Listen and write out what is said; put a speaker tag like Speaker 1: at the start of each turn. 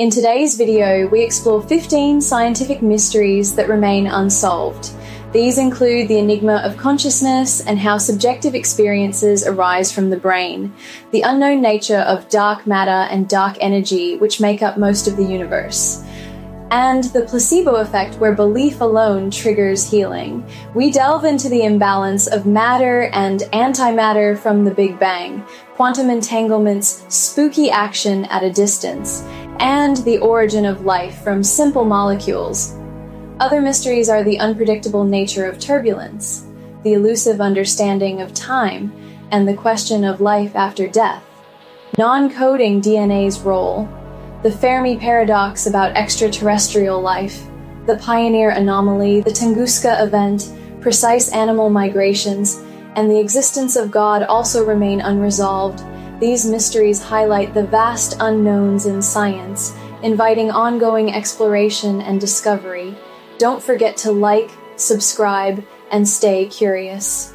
Speaker 1: In today's video, we explore 15 scientific mysteries that remain unsolved. These include the enigma of consciousness and how subjective experiences arise from the brain, the unknown nature of dark matter and dark energy, which make up most of the universe, and the placebo effect, where belief alone triggers healing. We delve into the imbalance of matter and antimatter from the Big Bang, quantum entanglement's spooky action at a distance, and the origin of life from simple molecules other mysteries are the unpredictable nature of turbulence, the elusive understanding of time, and the question of life after death, non coding DNA's role, the Fermi paradox about extraterrestrial life, the Pioneer anomaly, the Tunguska event, precise animal migrations, and the existence of God also remain unresolved. These mysteries highlight the vast unknowns in science, inviting ongoing exploration and discovery. Don't forget to like, subscribe, and stay curious.